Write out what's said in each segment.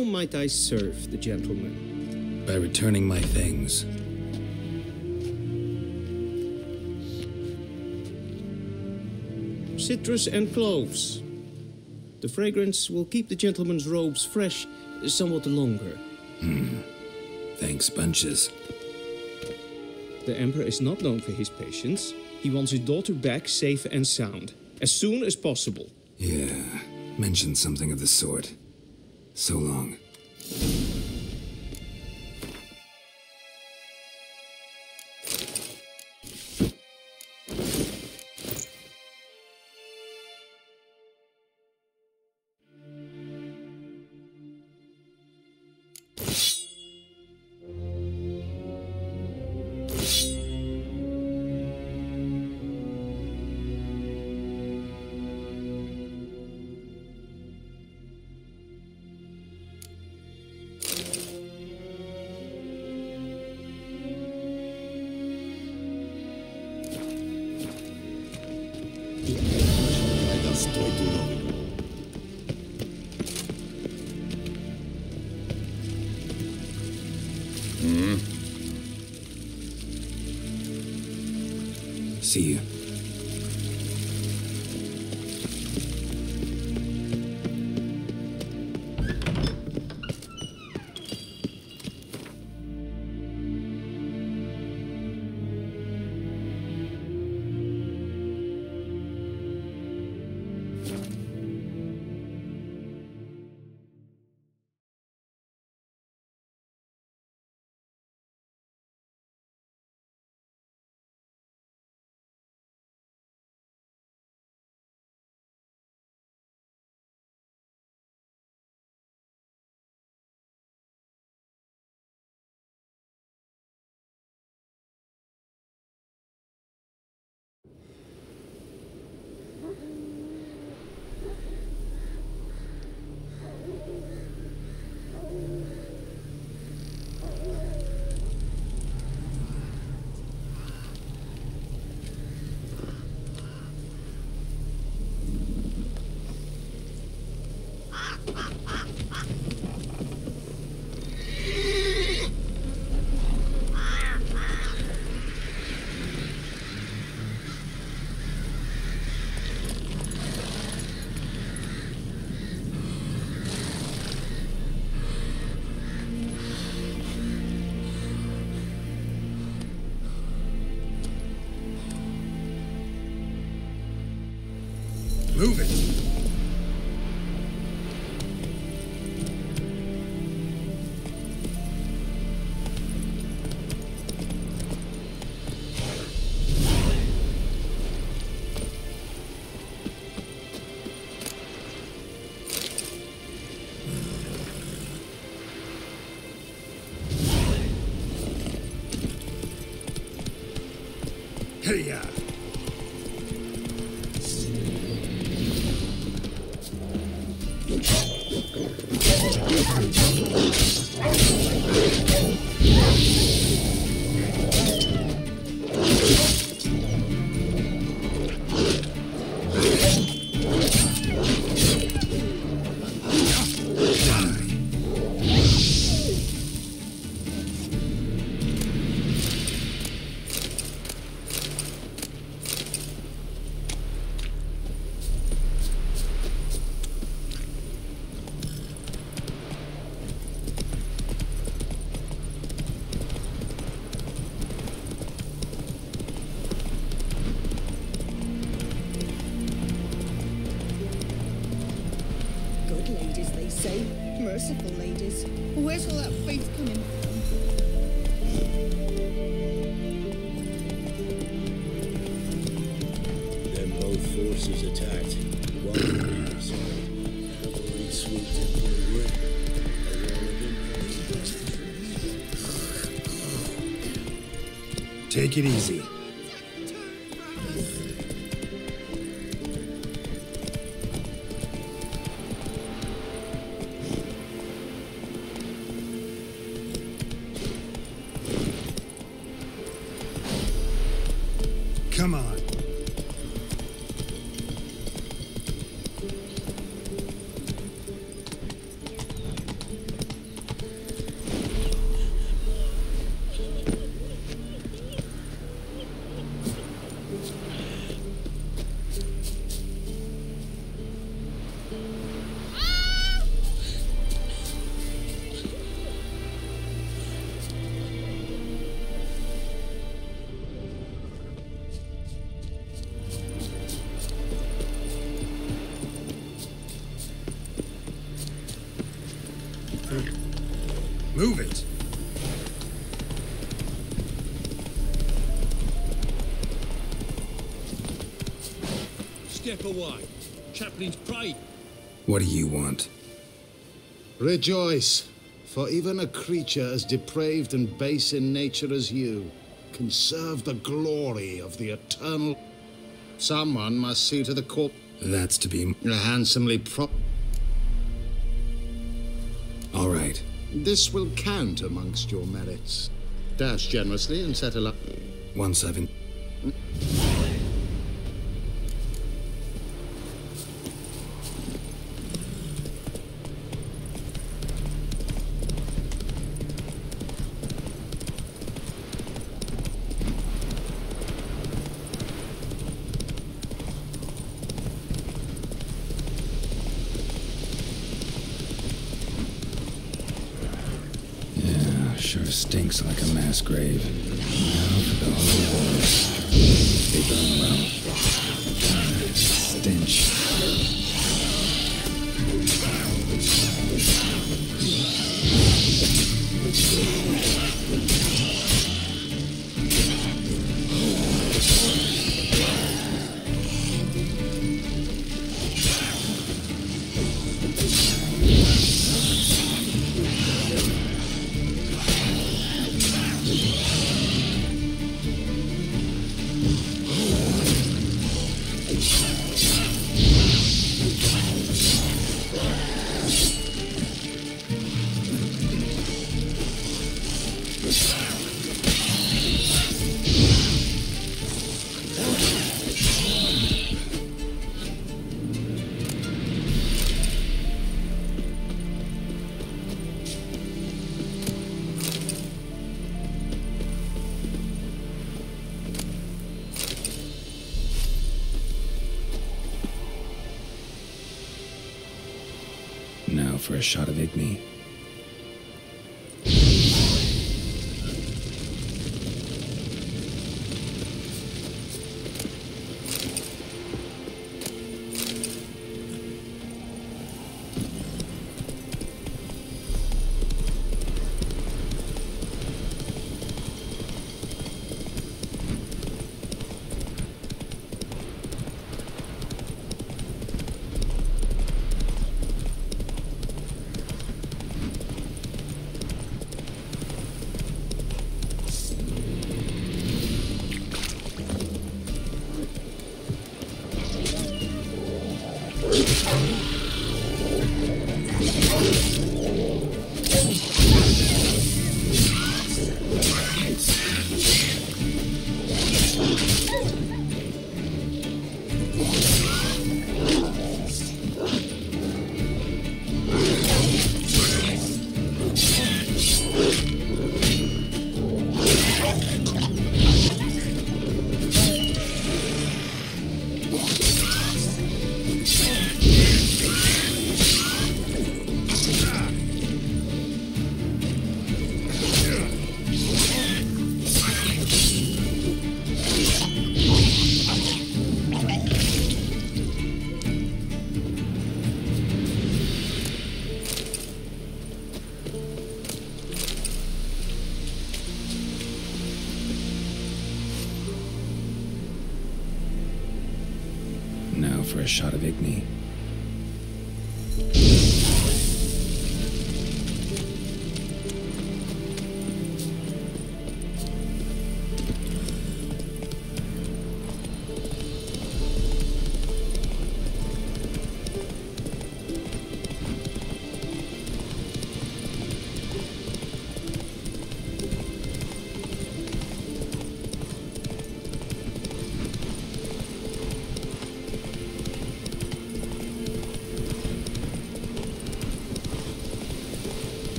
How might I serve the gentleman? By returning my things. Citrus and cloves. The fragrance will keep the gentleman's robes fresh somewhat longer. Hmm. Thanks, bunches. The Emperor is not known for his patience. He wants his daughter back safe and sound, as soon as possible. Yeah, mentioned something of the sort. So long. See you. Move it. Hey, yeah. Take it easy. Step away. Chaplain's pride. What do you want? Rejoice, for even a creature as depraved and base in nature as you can serve the glory of the eternal. Someone must see to the corp. That's to be. handsomely prop. All right. This will count amongst your merits. Dash generously and settle up. One seven. Mm. Yeah, stinks like a mass grave. Now for the whole wars. They burn well. A shot of Igni. Now for a shot of Igni.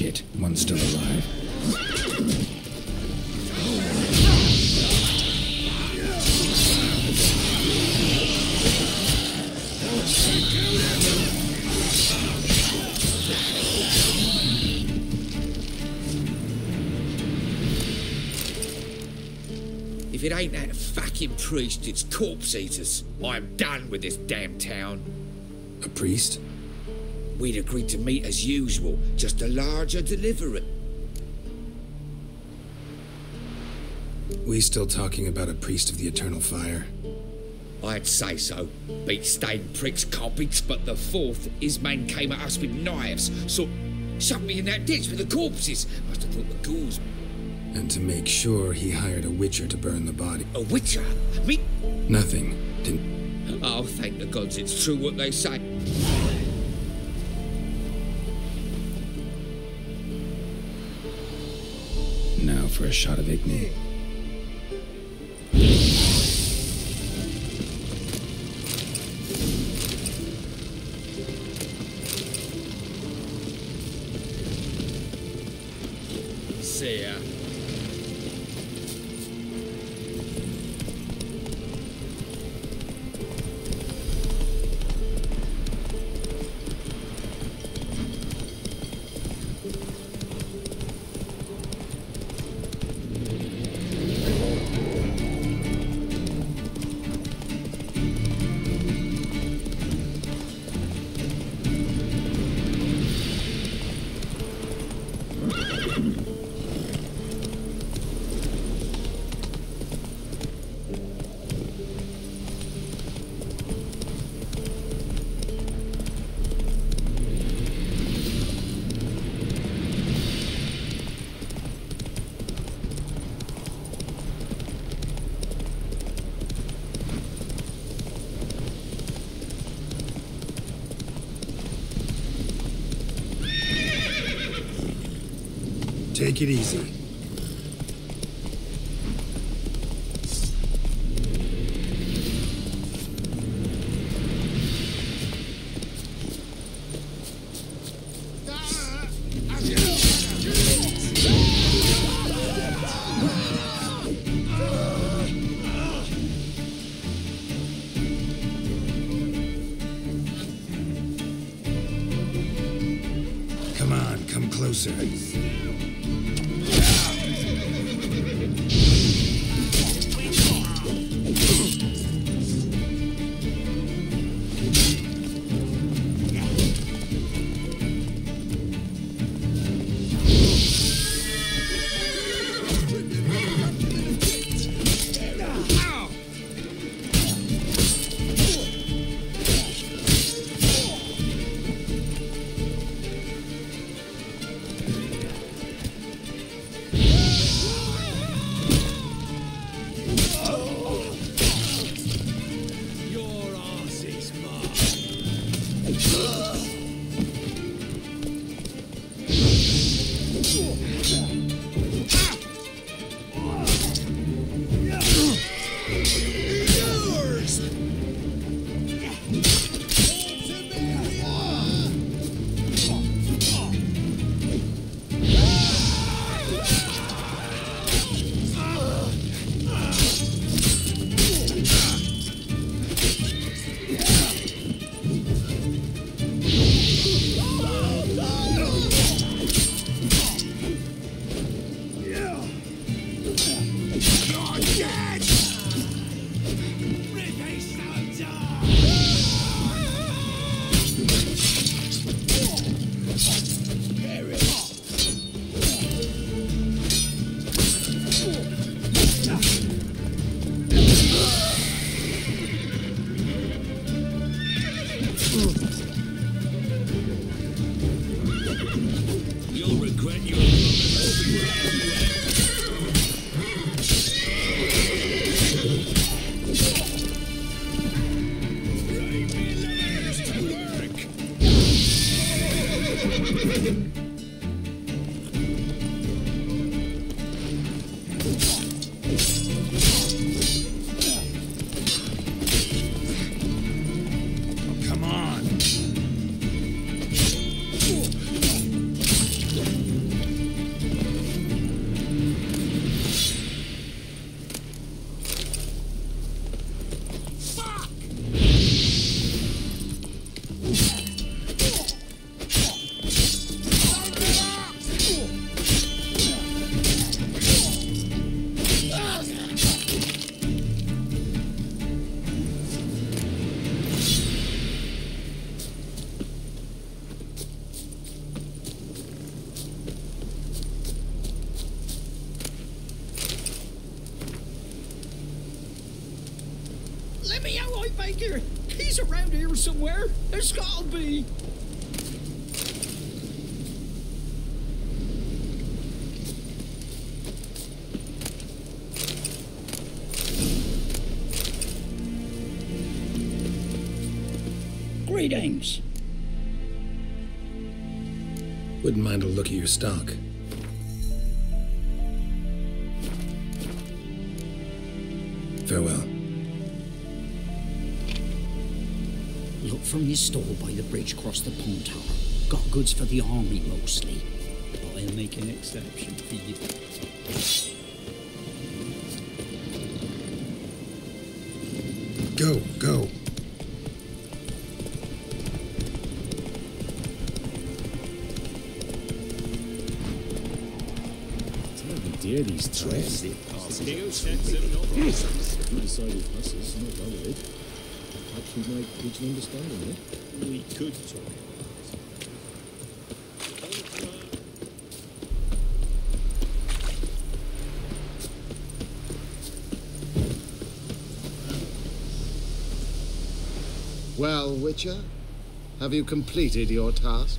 Shit, one's still alive. If it ain't that fucking priest, it's corpse eaters. I'm done with this damn town. A priest? We'd agreed to meet as usual, just a larger delivery. We still talking about a priest of the eternal fire? I'd say so. Beat stained pricks be, but the fourth, his man came at us with knives, so shoved me in that ditch with the corpses. Must have thought the ghouls. And to make sure, he hired a witcher to burn the body. A witcher? Me? Nothing. Didn't. Oh, thank the gods it's true what they say. Now for a shot of Igni. Take it easy. Come on, come closer. Let me out, you. He's around here somewhere. There's gotta be. Greetings. Wouldn't mind a look at your stock. Farewell. Look from his store by the bridge across the Pontar. Got goods for the army mostly. But I'll make an exception for you. Go, go. Terribly dear these traps. You decided hustles, not done with it. Perhaps we might reach an understanding, eh? We could talk. Well, Witcher, have you completed your task?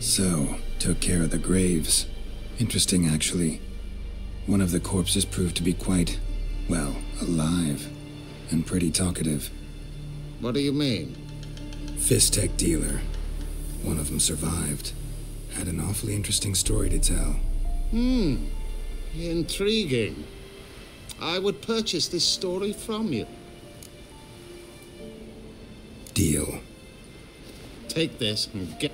So, took care of the graves. Interesting, actually. One of the corpses proved to be quite, well, alive. And pretty talkative. What do you mean? Fisstech dealer. One of them survived. Had an awfully interesting story to tell. Hmm. Intriguing. I would purchase this story from you. Deal. Take this and get.